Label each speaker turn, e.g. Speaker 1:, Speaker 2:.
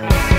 Speaker 1: Oh.